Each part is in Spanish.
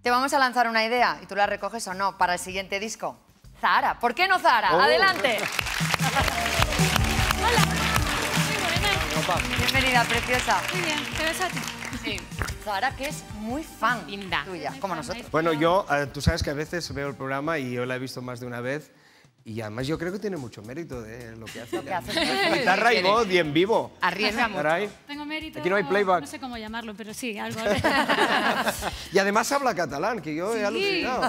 Te vamos a lanzar una idea y tú la recoges o no para el siguiente disco. Zara, ¿por qué no Zara? Oh. Adelante. Hola. Soy. Bienvenida, preciosa. Muy bien, ¿te ves a ti? Sí. Zara, que es muy fan Linda. tuya, como nosotros. Bueno, yo, eh, tú sabes que a veces veo el programa y yo la he visto más de una vez y además yo creo que tiene mucho mérito de lo que hace. Lo que hace. Guitarra y voz y en vivo. Arriesga mucho. Caray. Tengo mérito. Aquí no hay playback. No sé cómo llamarlo, pero sí, algo. Y además habla catalán, que yo he alucinado.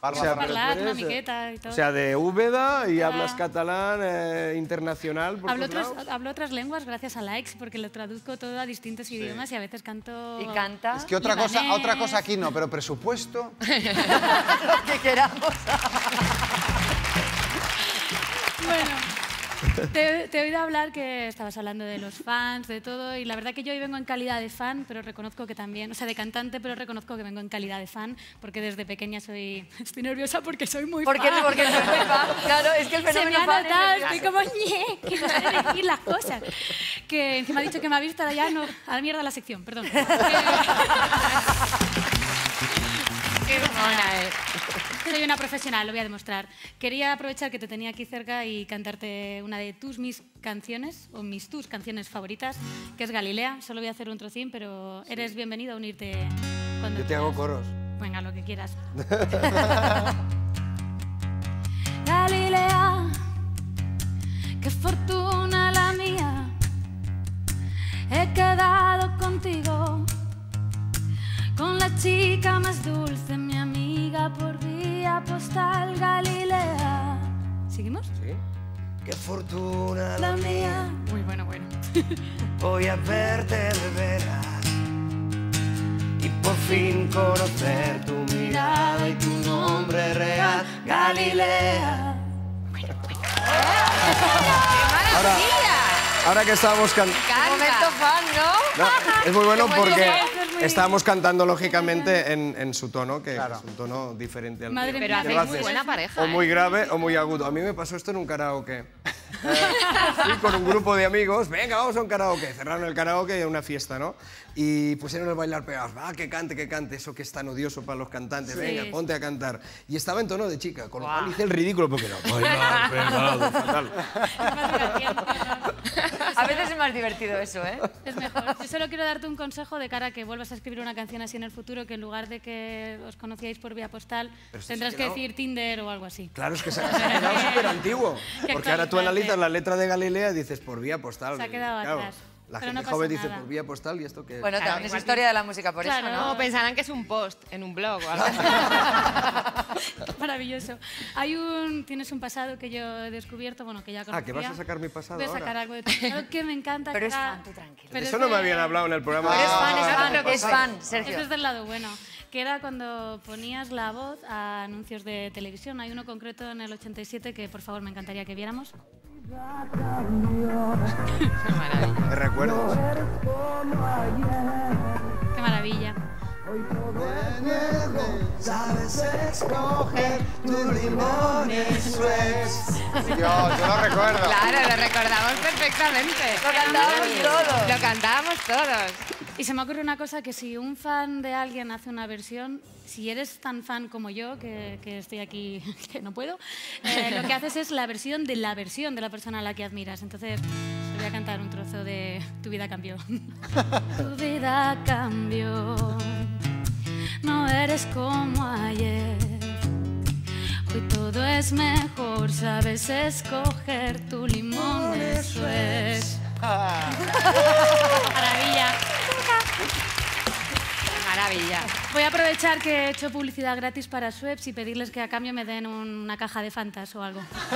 O sea, Hablar, una eh, miqueta y todo. O sea, de Úbeda y Ah. hablas catalán eh, internacional por Hablo hablo otras lenguas gracias a likes, porque lo traduzco todo a distintos idiomas y a veces canto. Y canta Es que otra cosa, otra cosa aquí no, pero presupuesto. lo que queramos. Bueno, te, te he oído hablar que estabas hablando de los fans, de todo, y la verdad que yo hoy vengo en calidad de fan, pero reconozco que también, o sea, de cantante, pero reconozco que vengo en calidad de fan, porque desde pequeña soy. Estoy nerviosa porque soy muy ¿Por qué? fan. Porque soy muy fan. Claro, es que el Se me fenómeno ha fan es notado, nervioso. estoy como ñe, que no sé decir las cosas. Que encima ha dicho que me ha visto, ahora ya no. A la mierda la sección, perdón. Qué es. Soy una profesional, lo voy a demostrar. Quería aprovechar que te tenía aquí cerca y cantarte una de tus mis canciones, o mis tus canciones favoritas, que es Galilea. Solo voy a hacer un trocín, pero eres bienvenido a unirte cuando Yo te hago coros. Venga, lo que quieras. Galilea, qué fortuna la mía. He quedado contigo, con la chica más dulce, mi amiga por vía postal Galilea. ¿Seguimos? ¿Sí? Qué fortuna La mía. Muy bueno, bueno. Voy a verte de veras y por fin conocer tu mirada y tu nombre real, Galilea. Ahora, ahora que estábamos cantando... Momento fan, ¿no? es muy bueno porque bueno, estábamos cantando lógicamente en, en su tono, que es un tono diferente al Madre. Pero mía, hacéis muy buena pareja. O ¿eh? muy grave o muy agudo. A mí me pasó esto en un karaoke. Eh, fui con un grupo de amigos, venga, vamos a un karaoke. Cerraron el karaoke en una fiesta, ¿no? Y pusieron el bailar pegados. Va, que cante, que cante. Eso que es tan odioso para los cantantes. Venga, ponte a cantar. Y estaba en tono de chica, con lo cual hice el ridículo porque no. Bailar pegado, fatal. A veces es más divertido eso, ¿eh? Es mejor. Yo solo quiero darte un consejo de cara a que vuelvas a escribir una canción así en el futuro, que en lugar de que os conocíais por vía postal, Pero tendrás que decir Tinder o algo así. Claro, es que se, ha quedado súper antiguo. Que Porque ahora tú analizas la letra de Galilea y dices por vía postal. Se ha quedado Claro, atrás. La Pero gente no joven dice nada. por vía postal y esto que... Bueno, Claro, también es historia de la música por Claro. eso, ¿no? No, pensarán que es un post en un blog o algo. Maravilloso. Hay un, tienes un pasado que yo he descubierto, bueno, que ya conocía. Ah, que vas a sacar mi pasado Voy a sacar ahora. algo de tu pasado que me encanta. Pero que es fan, tú tranquilo. pero Eso es no me habían hablado en el programa. Eres Ah, fan, es te fan, es fan, Eso Sergio. es del lado bueno. Que era cuando ponías la voz a anuncios de televisión. Hay uno concreto en el 87 que, por favor, me encantaría que viéramos. Qué maravilla. Me recuerdo. Qué maravilla. Sabes escoger tu limón Yo, yo lo recuerdo. Claro, lo recordamos perfectamente. Lo cantábamos todos. Lo cantábamos todos. Y se me ocurre una cosa, que si un fan de alguien hace una versión, si eres tan fan como yo, que, que estoy aquí, que no puedo, eh, lo que haces es la versión de la versión de la persona a la que admiras. Entonces, te voy a cantar un trozo de Tu vida cambió. tu vida cambió, no eres como ayer. Hoy todo es mejor, sabes escoger tu limón, eso es. Maravilla. Maravilla. Voy a aprovechar que he hecho publicidad gratis para Schweppes y pedirles que a cambio me den una caja de Fantas o algo.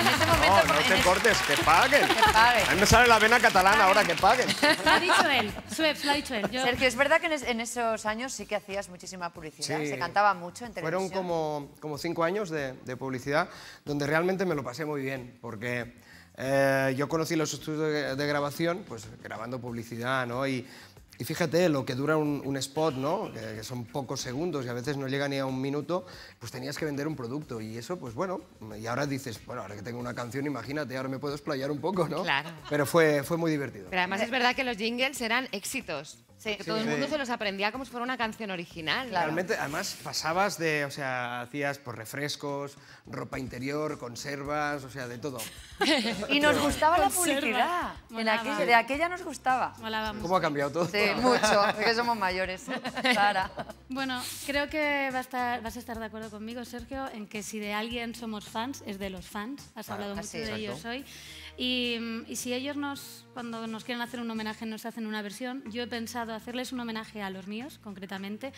En ese momento... No, no en te ese- cortes, que paguen. paguen. A mí me sale la vena catalana ahora, que paguen. Lo ha dicho él, Schweppes, lo ha dicho él. Yo, Sergio, es verdad que en, es- en esos años sí que hacías muchísima publicidad, Sí. se cantaba mucho en televisión. Fueron como, como cinco años de, de publicidad donde realmente me lo pasé muy bien, porque eh, yo conocí los estudios de, de grabación, pues grabando publicidad, ¿no? Y, y fíjate lo que dura un, un spot, ¿no? Que, que son pocos segundos y a veces no llega ni a un minuto, pues tenías que vender un producto y eso, pues bueno, y ahora dices, bueno, ahora que tengo una canción, imagínate, ahora me puedo explayar un poco, ¿no? Claro. Pero fue, fue muy divertido. Pero además es verdad que los jingles eran éxitos. Sí, Que todo el mundo se los aprendía como si fuera una canción original. Claro. Realmente, además, pasabas de, o sea, hacías por refrescos, ropa interior, conservas, o sea, de todo. Y nos gustaba la Conserva. publicidad. En aquella, de aquella nos gustaba. Mucho. ¿Cómo ha cambiado todo? Sí, mucho, es que somos mayores. Sara. Bueno, creo que va a estar- vas a estar de acuerdo conmigo, Sergio, en que si de alguien somos fans, es de los fans. Has hablado mucho así, de exacto. ellos hoy. Y, y si ellos nos, cuando nos quieren hacer un homenaje, nos hacen una versión, yo he pensado hacerles un homenaje a los míos, concretamente,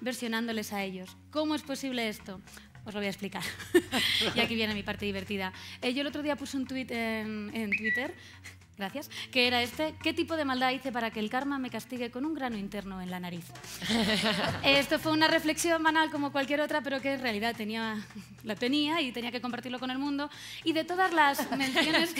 versionándoles a ellos. ¿Cómo es posible esto? Os lo voy a explicar. y aquí viene mi parte divertida. Eh, yo el otro día puse un tuit en, en Twitter, gracias, que era este, ¿qué tipo de maldad hice para que el karma me castigue con un grano interno en la nariz? Esto fue una reflexión banal como cualquier otra, pero que en realidad tenía, la tenía y tenía que compartirlo con el mundo. Y de todas las menciones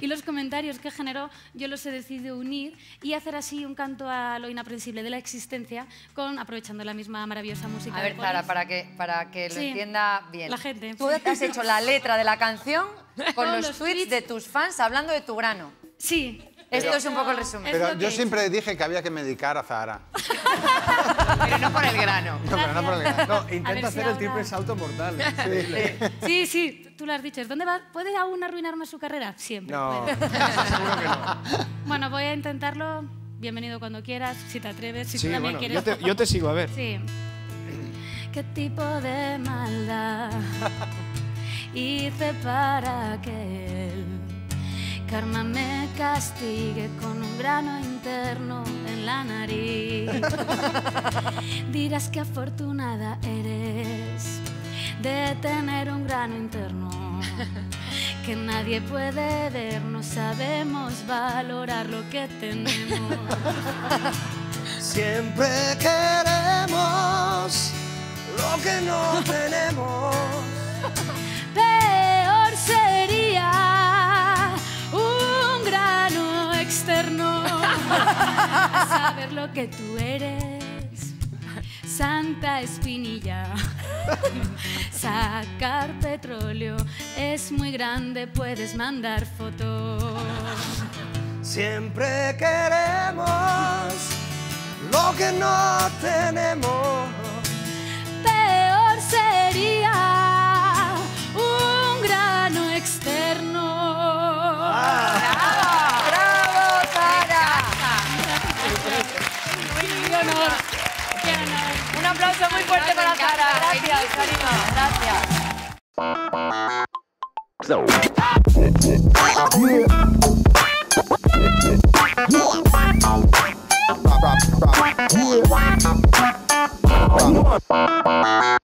y los comentarios que generó, yo los he decidido unir y hacer así un canto a lo inaprensible de la existencia, con aprovechando la misma maravillosa música. A de ver, Sara, Police. para que, para que lo Sí, entienda bien. la gente. Tú has hecho la letra de la canción con los, los tweets tweets. de tus fans hablando de tu grano. Sí. Esto es un poco el resumen. Es Pero yo que- siempre dije que había que medicar a Zahara. Pero no por el grano. No, pero no por el grano. No, ver intenta si hacer el ahora- triple salto mortal. Sí, sí, tú lo has dicho. ¿Dónde va? ¿Puede aún arruinar más su carrera? Siempre. No, puede. seguro que no. Bueno, voy a intentarlo. Bienvenido cuando quieras, si te atreves, si Sí, tú también bueno, quieres. yo te, yo te sigo, a ver. Sí. ¿Qué tipo de maldad hice para que el karma me castigue con un grano interno en la nariz? Dirás que afortunada eres de tener un grano interno que nadie puede ver, no sabemos valorar lo que tenemos. Siempre queremos lo que no tenemos. Saber lo que tú eres. Santa Espinilla. Sacar petróleo es muy grande, puedes mandar fotos. Siempre queremos lo que no tenemos. Muy fuerte para Sara. Gracias, cariño. Gracias.